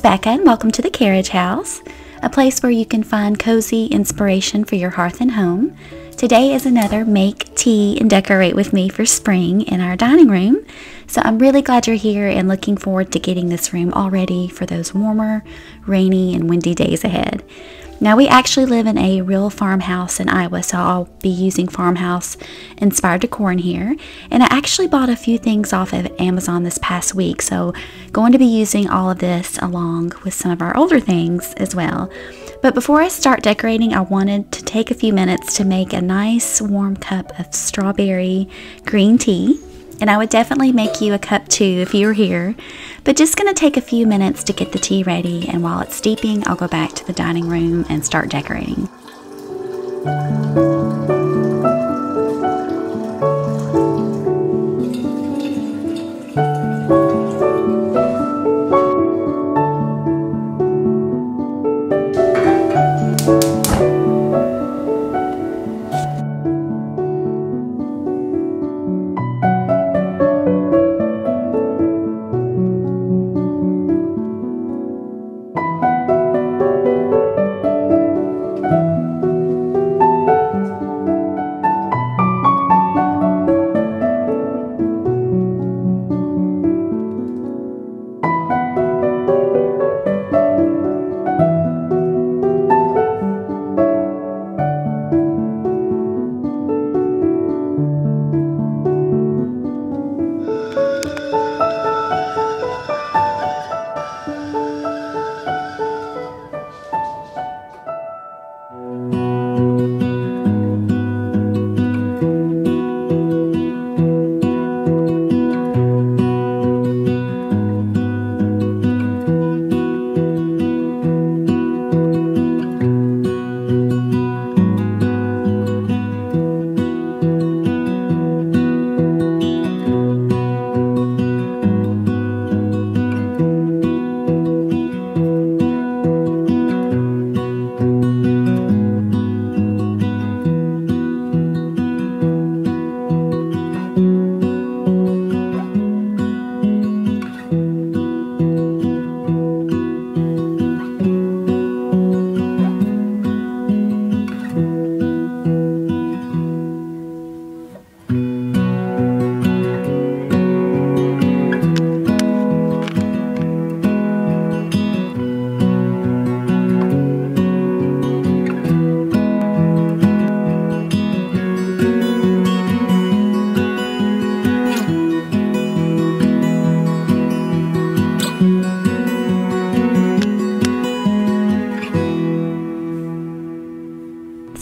it's Bekah, and welcome to the Carriage House, a place where you can find cozy inspiration for your hearth and home. Today is another make tea and decorate with me for spring in our dining room. So I'm really glad you're here and looking forward to getting this room all ready for those warmer, rainy, and windy days ahead. Now, we actually live in a real farmhouse in Iowa, so I'll be using farmhouse inspired decor in here. And I actually bought a few things off of Amazon this past week, so going to be using all of this along with some of our older things as well. But before I start decorating, I wanted to take a few minutes to make a nice warm cup of strawberry green tea and I would definitely make you a cup too if you were here. But just gonna take a few minutes to get the tea ready, and while it's steeping, I'll go back to the dining room and start decorating.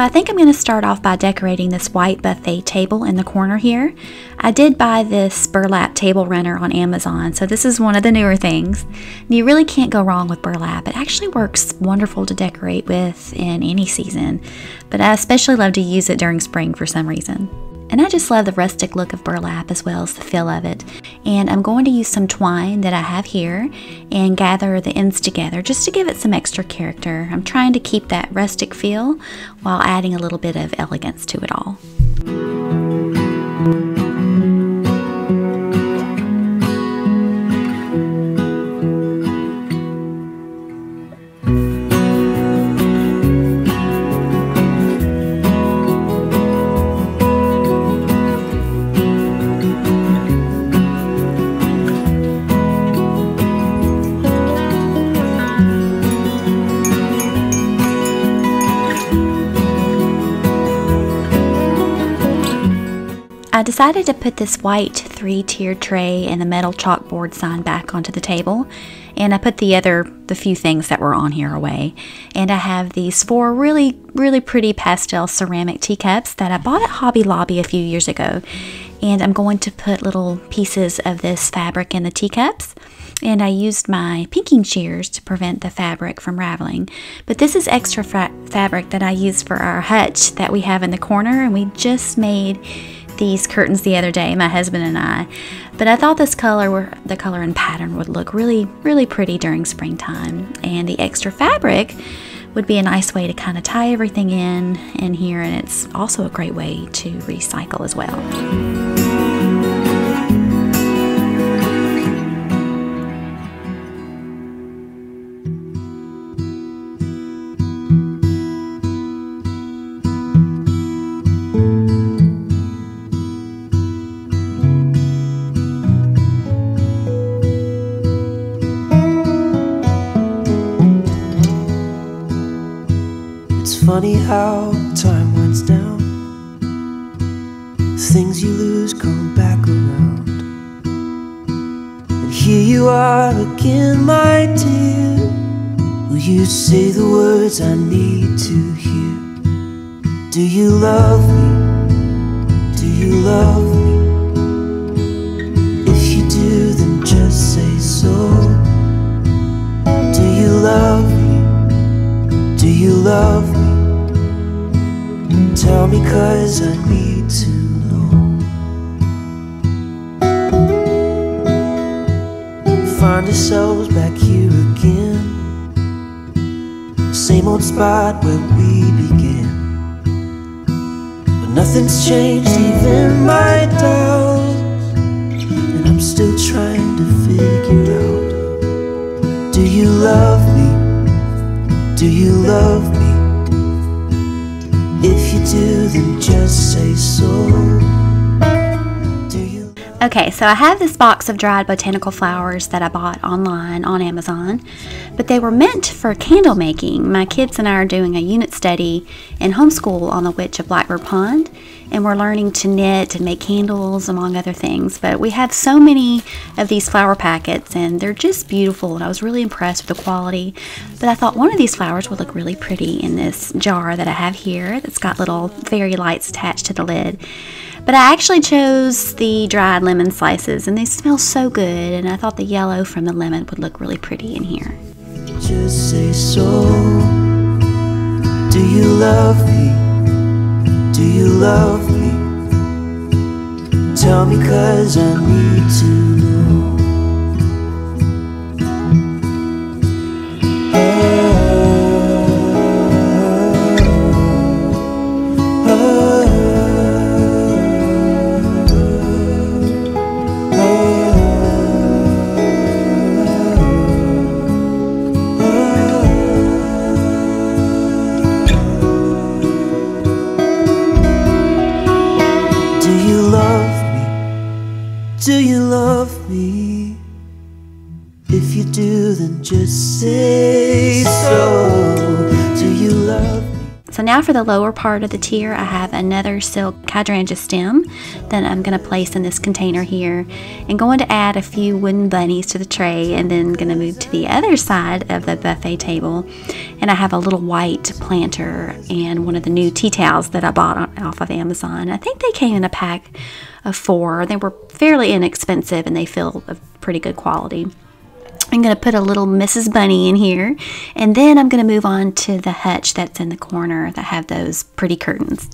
So I think I'm going to start off by decorating this white buffet table in the corner here. I did buy this burlap table runner on Amazon, so this is one of the newer things. You really can't go wrong with burlap. It actually works wonderful to decorate with in any season, but I especially love to use it during spring for some reason. And I just love the rustic look of burlap as well as the feel of it. And I'm going to use some twine that I have here and gather the ends together just to give it some extra character. I'm trying to keep that rustic feel while adding a little bit of elegance to it all. I decided to put this white three tier tray and the metal chalkboard sign back onto the table and I put the other the few things that were on here away. And I have these four really really pretty pastel ceramic teacups that I bought at Hobby Lobby a few years ago. And I'm going to put little pieces of this fabric in the teacups. And I used my pinking shears to prevent the fabric from raveling. But this is extra fabric that I used for our hutch that we have in the corner and we just made these curtains the other day, my husband and I. But I thought this color, the color and pattern would look really, really pretty during springtime. And the extra fabric would be a nice way to kind of tie everything in in here. And it's also a great way to recycle as well. How time winds down. Things you lose come back around. And here you are again, my dear. Will you say the words I need to hear? Do you love me? Do you love me? If you do, then just say so. Do you love me? Do you love me? Tell me, cause I need to know. Find ourselves back here again. Same old spot where we began. But nothing's changed, even my doubts. And I'm still trying to figure out Do you love me? Do you love me? Okay, so I have this box of dried botanical flowers that I bought online on Amazon, but they were meant for candle making. My kids and I are doing a unit study in homeschool on the Witch of Blackbird Pond, and we're learning to knit and make candles, among other things. But we have so many of these flower packets, and they're just beautiful, and I was really impressed with the quality. But I thought one of these flowers would look really pretty in this jar that I have here that's got little fairy lights attached to the lid. But I actually chose the dried lemon slices, and they smell so good, and I thought the yellow from the lemon would look really pretty in here. Just say so. Do you love me? Do you love me? Tell me, cause I need to know. Love me? If you do, then just say so. Do you love? So now for the lower part of the tier, I have another silk hydrangea stem that I'm going to place in this container here and going to add a few wooden bunnies to the tray and then going to move to the other side of the buffet table. And I have a little white planter and one of the new tea towels that I bought on, off of Amazon. I think they came in a pack of four. They were fairly inexpensive and they feel of pretty good quality. I'm going to put a little Mrs. Bunny in here, and then I'm going to move on to the hutch that's in the corner that have those pretty curtains.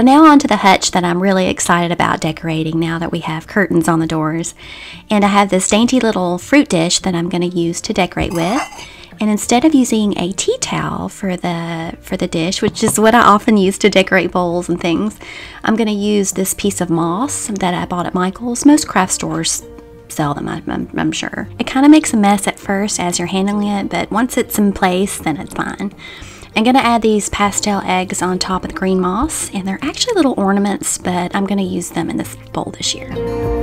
So now on to the hutch that I'm really excited about decorating now that we have curtains on the doors. And I have this dainty little fruit dish that I'm going to use to decorate with. And instead of using a tea towel for the for the dish, which is what I often use to decorate bowls and things, I'm going to use this piece of moss that I bought at Michael's. Most craft stores sell them, I'm, I'm, I'm sure. It kind of makes a mess at first as you're handling it, but once it's in place, then it's fine. I'm going to add these pastel eggs on top of the green moss, and they're actually little ornaments, but I'm going to use them in this bowl this year.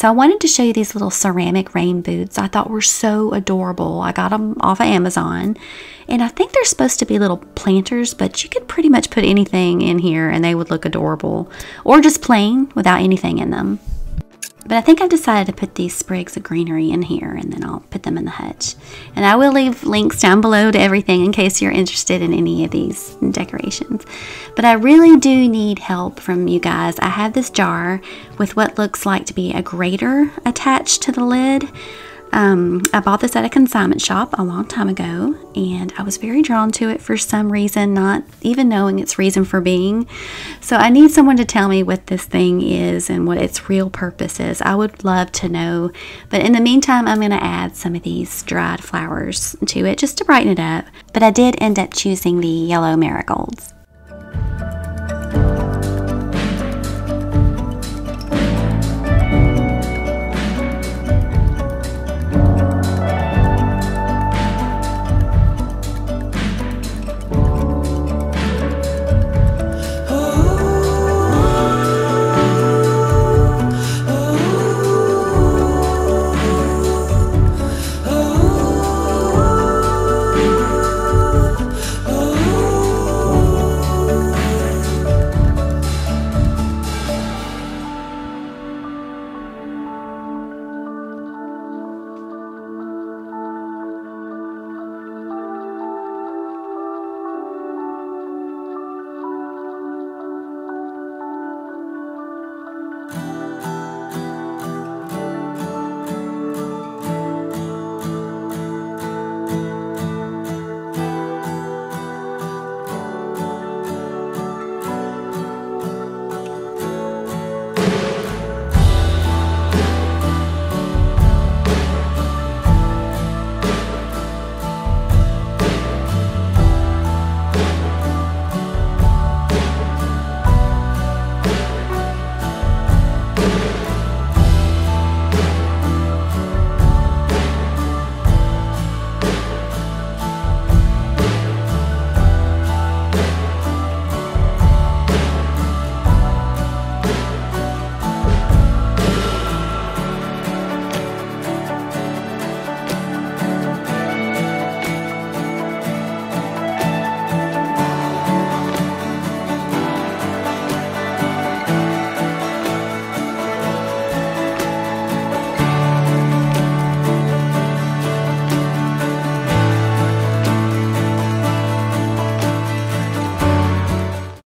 So I wanted to show you these little ceramic rain boots I thought were so adorable. I got them off of Amazon, and I think they're supposed to be little planters, but you could pretty much put anything in here and they would look adorable, or just plain without anything in them. But I think I've decided to put these sprigs of greenery in here and then I'll put them in the hutch. And I will leave links down below to everything in case you're interested in any of these decorations. But I really do need help from you guys. I have this jar with what looks like to be a grater attached to the lid. Um, I bought this at a consignment shop a long time ago, and I was very drawn to it for some reason, not even knowing its reason for being. So I need someone to tell me what this thing is and what its real purpose is. I would love to know. But in the meantime, I'm going to add some of these dried flowers to it just to brighten it up. But I did end up choosing the yellow marigolds.